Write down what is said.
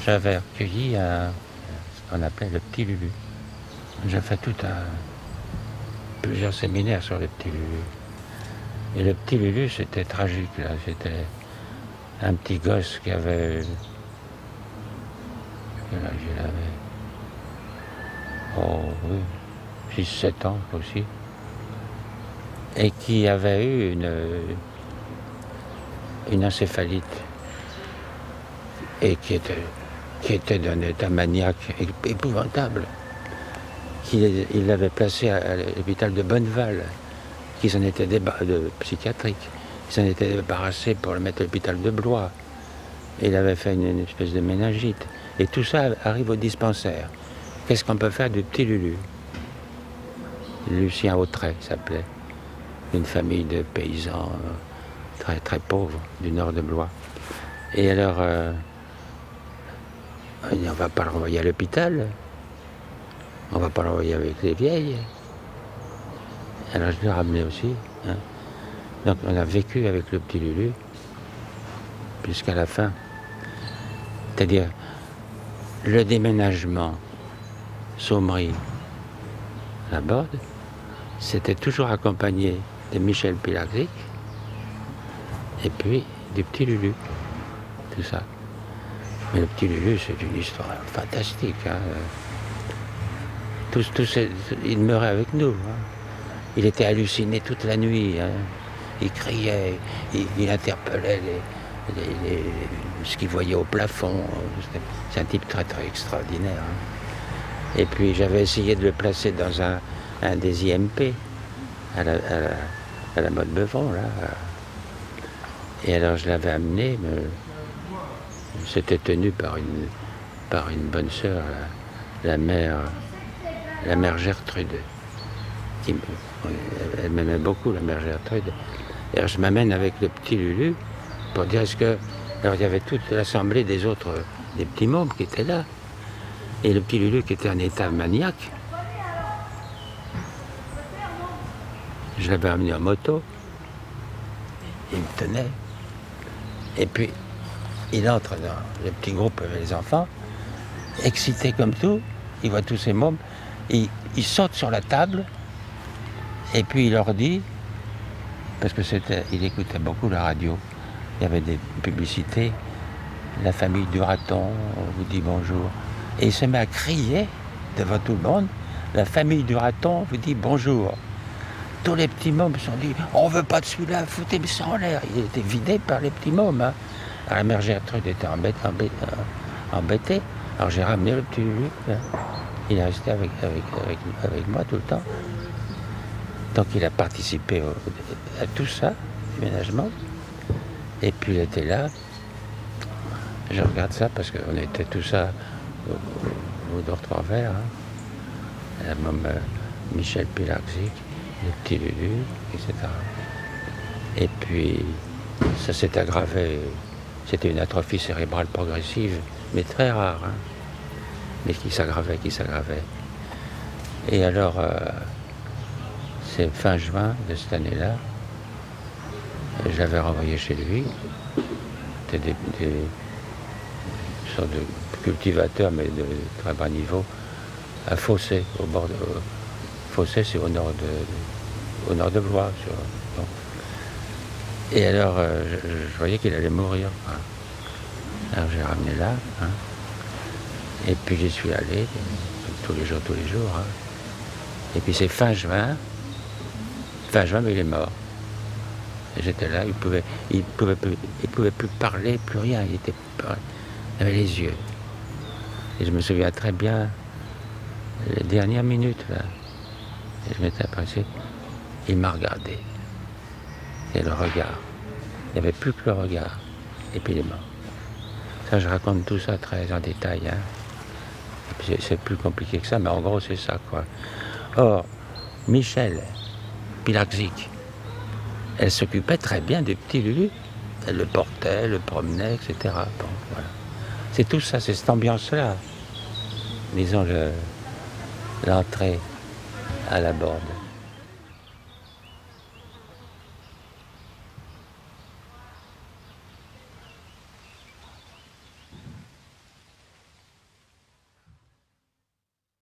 J'avais recueilli un, ce qu'on appelait le petit Lulu. J'ai fait tout un, plusieurs séminaires sur le petit Lulu. Et le petit Lulu, c'était tragique, là. C'était un petit gosse qui avait. Quel âge il avait Oh, oui, 6-7 ans aussi. Et qui avait eu une, une encéphalite. Et qui était, qui était d'un état maniaque épouvantable. Il l'avait placé à, l'hôpital de Bonneval, qui s'en était débarrassé, de psychiatrique, qui s'en était débarrassé pour le mettre à l'hôpital de Blois. Il avait fait une, une espèce de méningite. Et tout ça arrive au dispensaire. Qu'est-ce qu'on peut faire du petit Lulu? Lucien Autray s'appelait. Une famille de paysans euh, très très pauvres du nord de Blois. Et alors, euh, on ne va pas le renvoyer à l'hôpital. On ne va pas l'envoyer avec les vieilles. Alors je l'ai ramené aussi. hein. Donc on a vécu avec le petit Lulu jusqu'à la fin. C'est-à-dire le déménagement Saumerie la Borde, c'était toujours accompagné de Michel Pilarczyk et puis du petit Lulu. Tout ça. Mais le petit Lulu, c'est une histoire fantastique. hein. Il demeurait avec nous. hein. Il était halluciné toute la nuit. hein. Il criait, il, interpellait ce qu'il voyait au plafond. C'est un type très très extraordinaire. Et puis j'avais essayé de le placer dans un, des IMP, à la, mode Beuvron, là. Et alors je l'avais amené, c'était tenu par une, par une bonne sœur, la, mère, la mère Gertrude. Qui, elle m'aimait beaucoup, la mère Gertrude. Et alors je m'amène avec le petit Lulu pour dire est-ce que. Alors il y avait toute l'assemblée des autres, des petits mômes qui étaient là. Et le petit Lulu qui était en état maniaque. Je l'avais amené en moto. Il me tenait. Et puis, il entre dans le petit groupe avec les enfants, excité comme tout. Il voit tous ces mômes. Il, saute sur la table. Et puis il leur dit, parce que il écoutait beaucoup la radio. Il y avait des publicités. La famille du raton on vous dit bonjour. Et il se met à crier devant tout le monde. La famille du raton vous dit bonjour. Tous les petits mômes sont dit on veut pas de celui-là, foutez ça en l'air. Il était vidé par les petits mômes. hein. La mère Gertrude était euh, embêtée. Alors j'ai ramené le petit Lulu. hein. Il est resté avec, avec, avec, moi tout le temps. Donc il a participé à tout ça, déménagement. Et puis il était là. Je regarde ça parce qu'on était tout ça au, au, dortoir vert. hein. La môme euh, Michel Pilarczyk, le petit Lulu, etc. Et puis ça s'est aggravé. C'était une atrophie cérébrale progressive, mais très rare. hein. Mais qui s'aggravait, qui s'aggravait. Et alors, euh, c'est fin juin de cette année-là. Je l'avais renvoyé chez lui. Des, des sortes de cultivateurs, mais de très bas niveau, à Fossé, au bord de. Fossé, c'est au nord de, au nord de Blois. sur-. Et alors, euh, je, voyais qu'il allait mourir. Alors j'ai ramené là. hein. Et puis j'y suis allé, tous les jours, tous les jours. hein. Et puis c'est fin juin. Fin juin, mais il est mort. J'étais là, il pouvait, il pouvait plus, il pouvait plus parler, plus rien. Il était, avait les yeux. Et je me souviens très bien les dernières minutes là. Je m'étais approché. Il m'a regardé. Et le regard. Il n'y avait plus que le regard. Et puis est mort. Ça, je raconte tout ça très en détail. hein. C'est- plus compliqué que ça, mais en gros, c'est ça, quoi. Or, Michel Pilarczyk, elle s'occupait très bien du petit Lulu. Elle le portait, le promenait, etc. C'est tout ça, c'est cette ambiance-là. Disons, le- l'entrée à la borde.